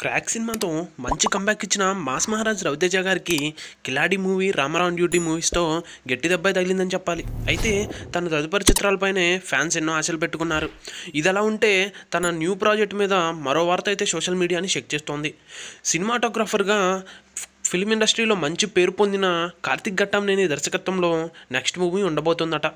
Crack సినిమాతో మంచి comeback ఇచ్చిన మాస్ మహారాజ్ రవితేజ గారికి కిలాడి మూవీ రామారావు డ్యూటీ మూవీస్తో గట్టి దెబ్బ తగిలిందని చెప్పాలి. అయితే తన తదుపరి చిత్రాలపైనే ఫ్యాన్స్ ఎన్నో ఆశలు పెట్టుకున్నారు. ఇది అలా ఉంటే తన న్యూ ప్రాజెక్ట్ మీద మరో వార్త అయితే సోషల్ మీడియాని చెక్ చేస్తోంది. సినిమాటోగ్రాఫర్గా ఫిల్మ్ ఇండస్ట్రీలో మంచి పేరు పొందిన కార్తిక్ ఘట్టంనేని దర్శకత్వంలో నెక్స్ట్ మూవీ ఉండబోతుందట.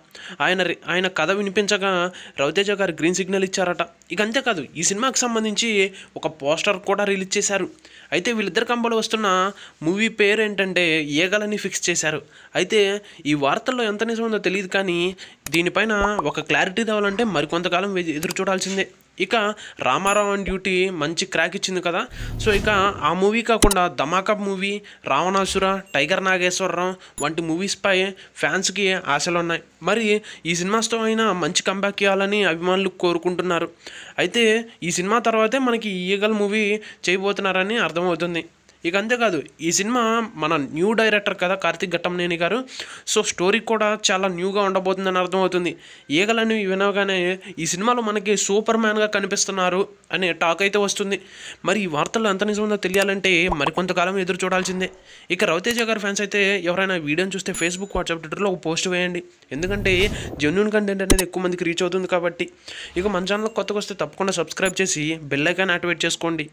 ఆయన రి- ఆయన కథ వినిపించగా రవితేజ గారు గ్రీన్ సిగ్నల్ ఇచ్చారట. ఇక అంతేకాదు ఈ సినిమాకి సంబంధించి ఒక పోస్టర్ కూడా రిలీజ్ చేశారు. అయితే వీళ్ళిద్దరి కంబలు వస్తున్న మూవీ పేరు ఏంటంటే ఏగలని ఫిక్స్ చేశారు. అయితే ఈ వార్తల్లో ఎంత నిజం ఉందో తెలియదు కానీ దీనిపైన ఒక క్లారిటీ రావాలంటే మరికొంతకాలం ఎదురు చూడాల్సిందే. ఇక రామారావు అండ్ డ్యూటీ మంచి క్రాక్ ఇచ్చింది కదా. సో ఇక ఆ మూవీ కాకుండా ధమాకా మూవీ రావణాసుర టైగర్ నాగేశ్వరరావు వంటి మూవీస్పై ఫ్యాన్స్కి ఆశలు ఉన్నాయి. మరి ఈ సినిమాస్తో అయినా మంచి కంబ్యాక్ ఇవ్వాలని అభిమానులు కోరుకుంటున్నారు. అయితే ఈ సినిమా తర్వాతే మనకి ఈగల్ మూవీ చేయబోతున్నారని అర్థమవుతుంది. ఇక అంతేకాదు ఈ సినిమా మన న్యూ డైరెక్టర్ కదా కార్తిక్ ఘట్టంనేని గారు. సో స్టోరీ కూడా చాలా న్యూగా ఉండబోతుందని అర్థమవుతుంది. ఈగలను వినగానే ఈ సినిమాలో మనకి సూపర్ మ్యాన్గా కనిపిస్తున్నారు అనే టాక్ అయితే వస్తుంది. మరి ఈ వార్తలు ఎంత నిజముందో తెలియాలంటే మరికొంతకాలం ఎదురు చూడాల్సిందే. ఇక రవితేజ గారి ఫ్యాన్స్ అయితే ఎవరైనా వీడియోని చూస్తే ఫేస్బుక్ వాట్సాప్ ట్విట్టర్లో ఒక పోస్ట్ వేయండి. ఎందుకంటే జెన్యున్ కంటెంట్ అనేది ఎక్కువ మందికి రీచ్ అవుతుంది కాబట్టి. ఇక మన ఛానల్ కొత్తగా వస్తే తప్పకుండా సబ్స్క్రైబ్ చేసి బెల్ ఐకాన్ యాక్టివేట్ చేసుకోండి.